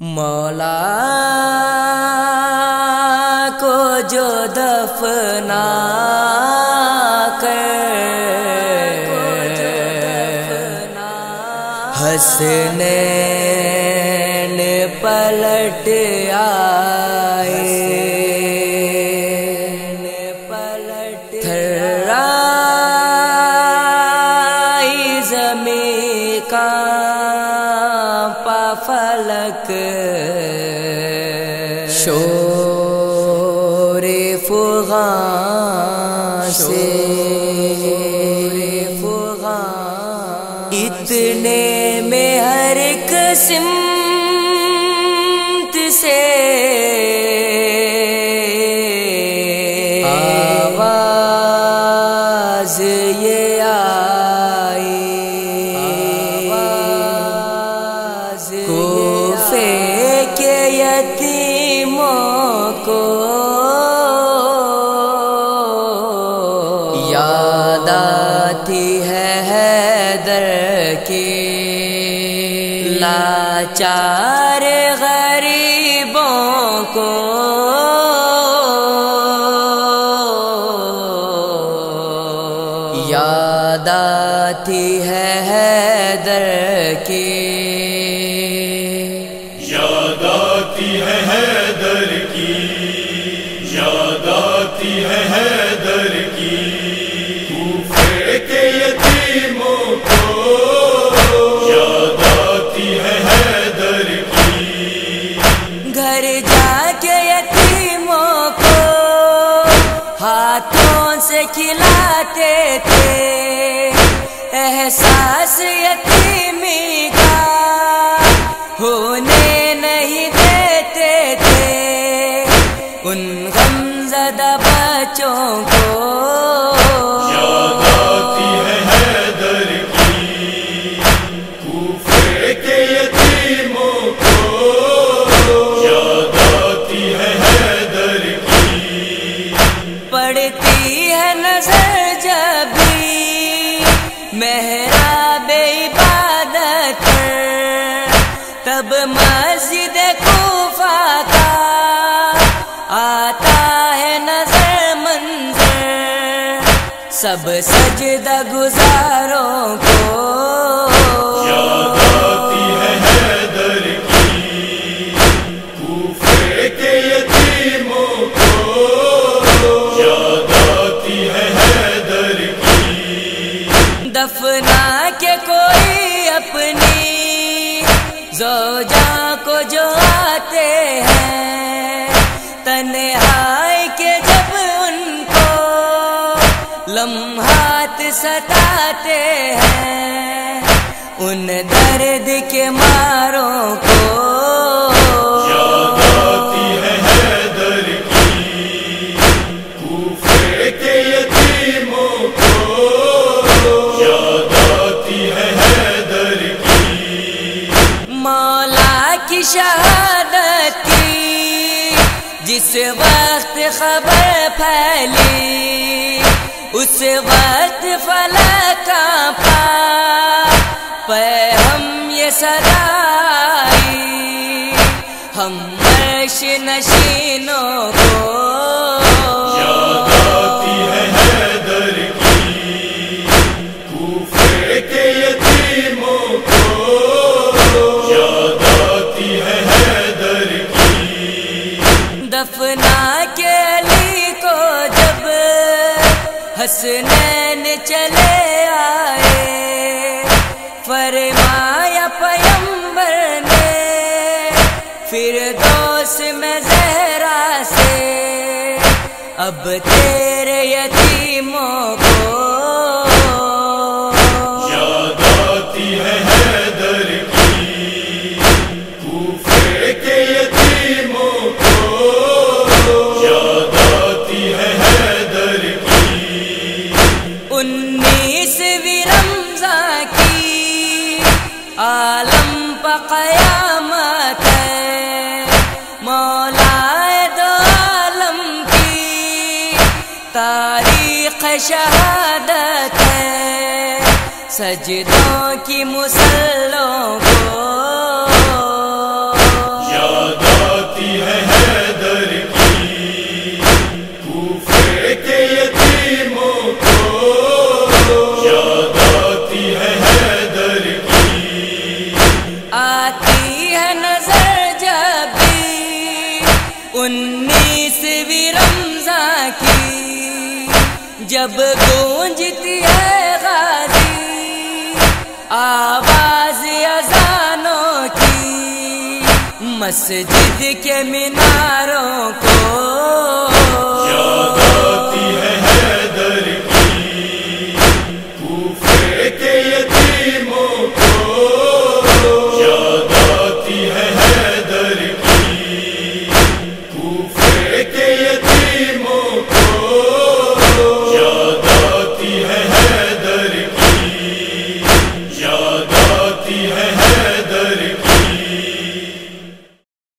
مولا کو جو دفنا کرسنے پلٹ آ۔ پفلک شور فغان سے۔ فغان اتنے میں ہر قسمت یاد ہے حیدر کی لاچار غریبوں کو یاد آتی ہے حیدر کی یاد آتی ہے حیدر کی، یاد آتی ہے سے کھلاتے تھے۔ احساس یتیمی کا ہونے نہیں دیتے تھے۔ ان غم زدہ بچوں کو یاد آتی ہے حیدر تب مسجد کوفہ کا آتا ہے نظر منظر سب سجدہ گزاروں کو۔ یاد آتی ہے حیدر کی کوفے کے یتیموں کو۔ یاد آتی ہے حیدر کی۔ دفنا جا کو جو آتے ہیں، تنہائی کے جب ان کو لمحات ستاتے ہیں، ان درد کے ماروں کو خبر پھیلی، اس وقت فلک کا پا پہ ہم یہ سرائی ہم مرش نشینوں کو۔ یاد آتی ہے حیدر حسنین چلے آئے۔ فرمایا پیمبر نے پھر دوست میں زہرا سے۔ اب تیرے یتیموں کو یاد آتی ہے عالم پا قیامت ہے۔ مولا دو عالم کی تاریخ شہادت ہے۔ سجدوں کی مسلوں کو جب گونجتی ہے غازی آواز اذانوں کی مسجد کے میناروں کو